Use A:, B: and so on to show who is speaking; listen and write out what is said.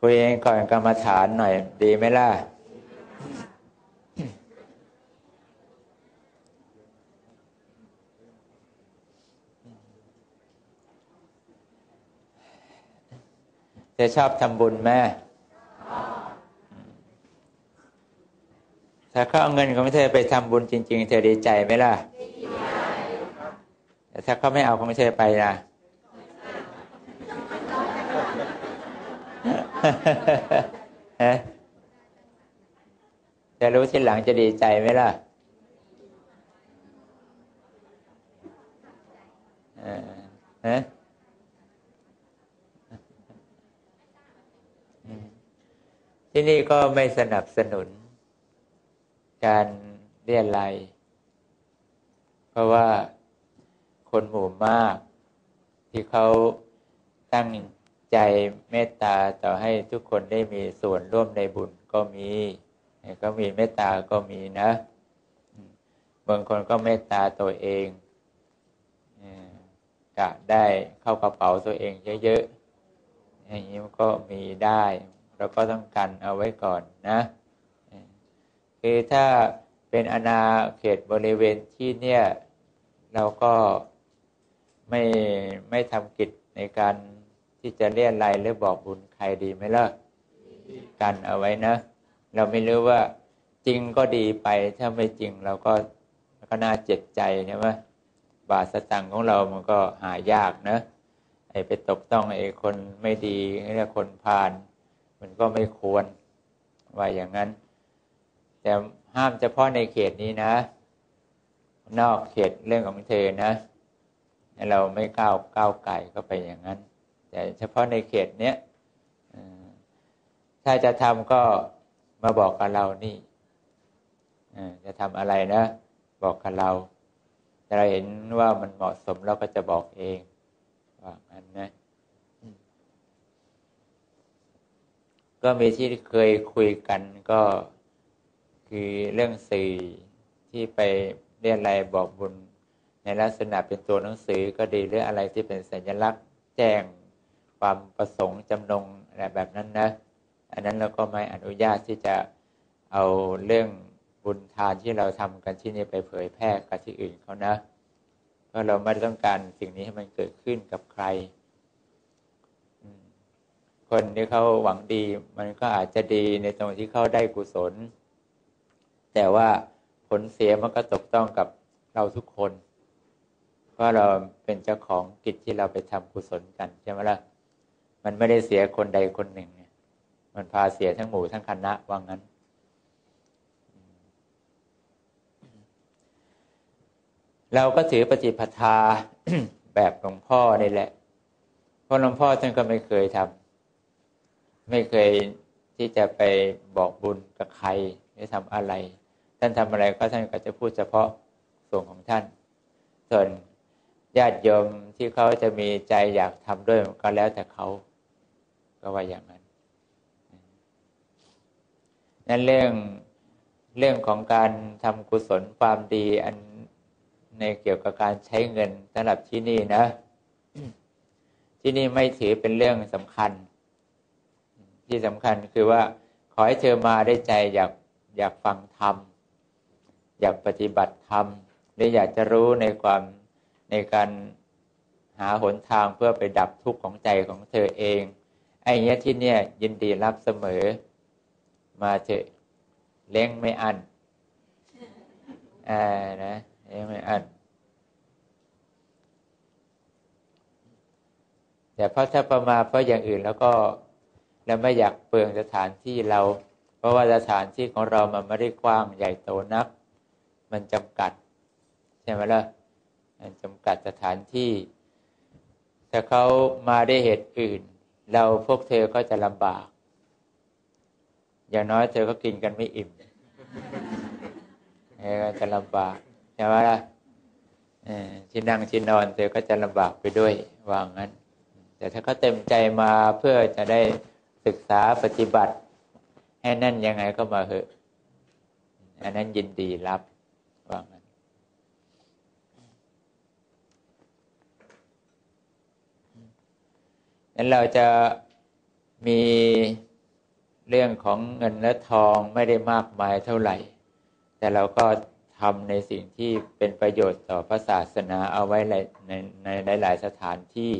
A: คุยก่อนกรรมฐานหน่อย ดีไหมล่ะ จะชอบทำบุญแม่ ถ้าเขาเอาเงินของเธอไปทำบุญจริง ๆ เธอดีใจไหมล่ะ แต่ถ้าเขาไม่เอาของเธอไปนะ จะรู้ทีหลังจะดีใจไหมล่ะฮะที่นี่ก็ไม่สนับสนุน การเรียนไรเพราะว่าคนหมู่มาก ที่เขาตั้ง ใจเมตตาต่อให้ทุกคนได้มีส่วนร่วมในบุญก็มีก็มีเมตตาก็มีนะบางคนก็เมตตาตัวเองกะได้เข้ากระเป๋าตัวเองเยอะๆอย่างนี้มันก็มีได้เราก็ต้องกันเอาไว้ก่อนนะคือถ้าเป็นอนาเขตบริเวณที่เนี่ย เราก็ไม่ไม่ทำกิจในการ ที่จะเรียนไรหรือบอกบุญใครดีไหมล่ะกันเอาไว้นะ เราไม่รู้ว่าจริงก็ดีไปถ้าไม่จริงเราก็ก็น่าเจ็บใจใช่ไหมบาสตังของเรามันก็หายากนะไอ้ไปตกต้องไอ้คนไม่ดีเรียกคนพาลมันก็ไม่ควรว่าอย่างนั้น แต่ห้ามเฉพาะในเขตนี้นะ นอกเขตเรื่องของเธอนะ เราไม่ก้าวก้าวไก่ก็ไปอย่างนั้น แต่เฉพาะในเขตเนี้ยถ้าจะทำก็มาบอกกับเรานี่จะทำอะไรนะ บอกกับเราแต่เราเห็นว่ามันเหมาะสมเราก็จะบอกเองว่างั้นนะก็มีที่เคยคุยกันก็คือเรื่องสื่อที่ไปเรียนอะไรบอกบุญในลักษณะเป็นตัวหนังสือก็ดีหรืออะไรที่เป็นสัญลักษณ์แจ้ง ความประสงค์จำนงอะไรแบบนั้นนะ อันนั้นเราก็ไม่อนุญาตที่จะเอาเรื่องบุญทานที่เราทำกันที่นี่ไปเผยแพร่กับที่อื่นเขานะ เพราะเราไม่ต้องการสิ่งนี้ให้มันเกิดขึ้นกับใคร คนที่เขาหวังดี มันก็อาจจะดีในตรงที่เขาได้กุศล แต่ว่าผลเสียมันก็ตกต้องกับเราทุกคน เพราะเราเป็นเจ้าของกิจที่เราไปทำกุศลกันใช่ไหมล่ะ มันไม่ได้เสียคนใดคนหนึ่งเนี่ยมันพาเสียทั้งหมู่ทั้งคณะว่างั้น เราก็ถือปฏิปทาแบบหลวงพ่อนี่แหละ เพราะหลวงพ่อท่านก็ไม่เคยทำไม่เคยที่จะไปบอกบุญกับใครไม่ทำอะไร ท่านทำอะไรก็ท่านก็จะพูดเฉพาะส่วนของท่าน ส่วนญาติโยมที่เขาจะมีใจอยากทำด้วยก็แล้วแต่เขา ก็ว่าอย่างนั้นนั่นเรื่องเรื่องของการทำกุศลความดีอันในเกี่ยวกับการใช้เงินสำหรับที่นี่นะ ที่นี่ไม่ถือเป็นเรื่องสำคัญ ที่สำคัญคือว่าขอให้เธอมาได้ใจอยากอยากฟังธรรมอยากปฏิบัติธรรมหรืออยากจะรู้ในความในการหาหนทางเพื่อไปดับทุกข์ของใจของเธอเอง ไอ้เนี้ยที่เนี่ย ยินดีรับเสมอ มาเถอะเล้งไม่อันอ่านะเล้งไม่อันแต่เพราะถ้าประมาเพราะอย่างอื่นแล้วก็เราไม่อยากเปลืองสถานที่เรา เพราะว่าสถานที่ของเรามันไม่ได้กว้างใหญ่โตนัก มันจำกัด ใช่ไหมล่ะจำกัดสถานที่ ถ้าเขามาได้เหตุอื่น เราพวกเธอก็จะลำบาก อย่างน้อยเธอก็กินกันไม่อิ่มเออจะลำบากใช่ไหมล่ะที่นั่งที่นอนเธอก็จะลำบากไปด้วยว่างั้น แต่ถ้าเขาเต็มใจมาเพื่อจะได้ศึกษาปฏิบัติ ให้นั่นยังไงก็มาเหอะ อันนั้นยินดีรับว่างั้น นั้นเราจะมีเรื่องของเงินและทองไม่ได้มากมายเท่าไหร่ แต่เราก็ทำในสิ่งที่เป็นประโยชน์ต่อพระศาสนาเอาไว้ในในหลาย ๆ สถานที่